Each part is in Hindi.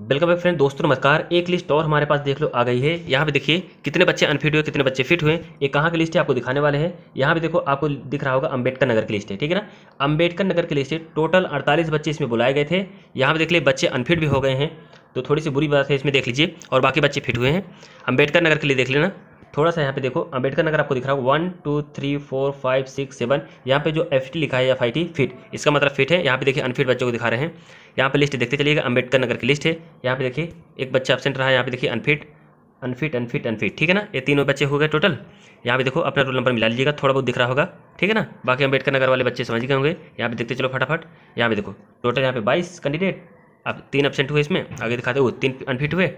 वेलकम बैक फ्रेंड दोस्तों नमस्कार। एक लिस्ट और हमारे पास देख लो, आ गई है। यहाँ पे देखिए, कितने बच्चे अनफिट हुए, कितने बच्चे फिट हुए, ये कहाँ की लिस्ट है आपको दिखाने वाले हैं। यहाँ पे देखो, आपको दिख रहा होगा अंबेडकर नगर की लिस्ट है, ठीक है ना? अंबेडकर नगर की लिस्ट है टोटल अड़तालीस बच्चे इसमें बुलाए गए थे। यहाँ पर देख लिए बच्चे अनफिट भी हो गए हैं। तो थोड़ी सी बुरी बात है, इसमें देख लीजिए, और बाकी बच्चे फिट हुए हैं। अंबेडकर नगर के लिए देख लेना। थोड़ा सा यहाँ पे देखो अंबेडकर नगर आपको दिख रहा है one two three four five six seven यहाँ पे जो एफटी लिखा है एफ़ आई फिट इसका मतलब फिट है यहाँ पे देखिए अनफिट बच्चों को दिखा रहे हैं यहाँ पे लिस्ट देखते चलिएगा अंबेडकर नगर की लिस्ट है यहाँ पे देखिए एक बच्चा एबसेंट रहा है यहाँ पे देखिए अनफिट अनफिट अनफिट अनफिट ठीक है ना ये तीनों बच्चे हो गए टोटल यहाँ पे देखो अपना रोल नंबर मिला लीजिएगा थोड़ा बहुत दिख रहा होगा ठीक है ना बाकी अंबेडकर नगर वाले बच्चे समझ गए होंगे यहाँ पे देखते चलो फटाफट यहाँ पे देखो टोटल यहाँ पे बाईस कैंडिडेट अब तीन एबसेंट हुए इसमें आगे दिखाते हो तीन अनफिट हुए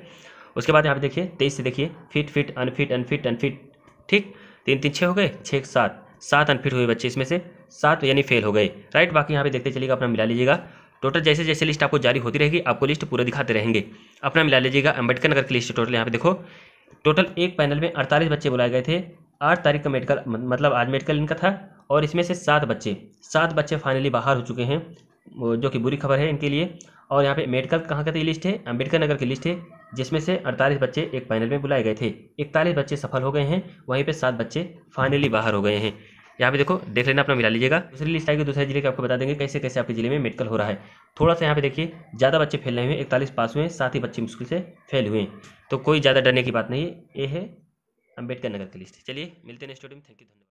उसके बाद यहाँ पे देखिए, तेईस से देखिए fit fit unfit unfit unfit ठीक? तीन तीन छः हो गए? छः सात। सात अनफिट हुए बच्चे इसमें से। सात यानी फेल हो गए। राइट बाकी यहाँ पे देखते चलिएगा, अपना मिला लीजिएगा। टोटल जैसे जैसे लिस्ट आपको जारी होती रहेगी, आपको लिस्ट पूरा दिखाते रहेंगे। अपना मिला लीजिएगा अंबेडकर नगर की लिस्ट टोटल यहाँ पे देखो। टोटल एक पैनल में अड़तालीस बच्चे बुलाए गए थे। आठ तारीख का मेडिकल मतलब आज मेडिकल इनका था। और इसमें से सात बच्चे सात बच्चे फाइनली बाहर हो चुके हैं जो कि बुरी खबर है इनके लिए। और यहाँ पे मेडिकल कहाँ का लिस्ट है? अंबेडकर नगर की लिस्ट है। जिसमें से 48 बच्चे एक पैनल में बुलाए गए थे। इकतालीस बच्चे सफल हो गए हैं, वहीं पे सात बच्चे फाइनली बाहर हो गए हैं। यहाँ पे देखो, देख लेना, अपना मिला लीजिएगा। दूसरी लिस्ट आएगी, दूसरे ज़िले के आपको बता देंगे कैसे कैसे आपके ज़िले में मेडिकल हो रहा है। थोड़ा सा यहाँ पे देखिए, ज़्यादा बच्चे फेल नहीं हुए, इकतालीस पास हुए साथ ही बच्चे मुश्किल से फेल हुए। तो कोई ज़्यादा डरने की बात नहीं है, ये है अंबेडकर नगर की लिस्ट चलिए, मिलते हैं नेक्स्ट वीडियो में थैंक यू